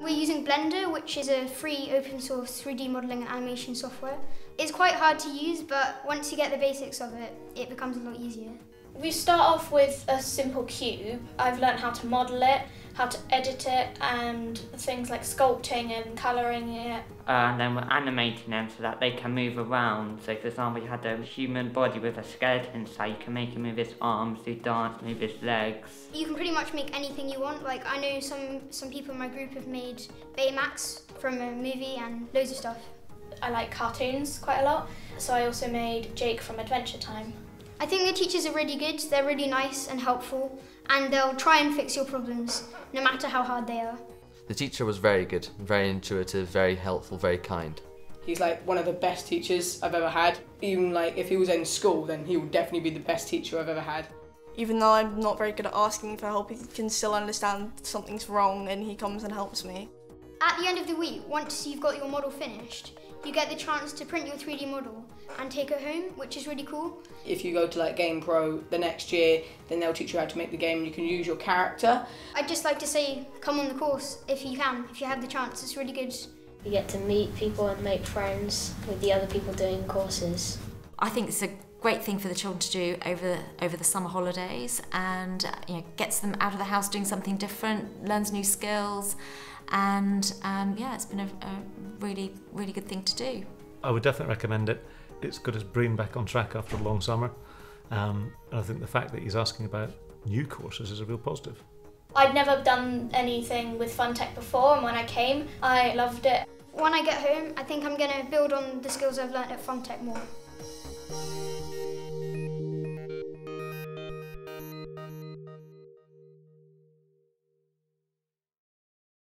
We're using Blender, which is a free open source 3D modelling and animation software. It's quite hard to use, but once you get the basics of it, it becomes a lot easier. We start off with a simple cube. I've learned how to model it, how to edit it, and things like sculpting and colouring it. Uh, and then we're animating them so that they can move around. So, for example, you had a human body with a skeleton, so you can make him move his arms, do dance, move his legs. You can pretty much make anything you want. Like I know some some people in my group have made Baymax from a movie and loads of stuff. I like cartoons quite a lot, so I also made Jake from Adventure Time. I think the teachers are really good. They're really nice and helpful, and they'll try and fix your problems, no matter how hard they are. The teacher was very good, very intuitive, very helpful, very kind. He's like one of the best teachers I've ever had. Even like if he was in school, then he would definitely be the best teacher I've ever had. Even though I'm not very good at asking for help, he can still understand something's wrong and he comes and helps me. At the end of the week, once you've got your model finished, you get the chance to print your 3D model and take it home, which is really cool. If you go to like Game Pro the next year, then they'll teach you how to make the game and you can use your character. I'd just like to say, come on the course if you can, if you have the chance. It's really good. You get to meet people and make friends with the other people doing courses. I think it's a great thing for the children to do over over the summer holidays and you know gets them out of the house doing something different learns new skills and um, yeah it's been a, a really really good thing to do I would definitely recommend it. It's got his brain back on track after a long summer. Um, and I think the fact that he's asking about new courses is a real positive. I'd never done anything with Funtech before, and when I came, I loved it. When I get home, I think I'm going to build on the skills I've learnt at Funtech more.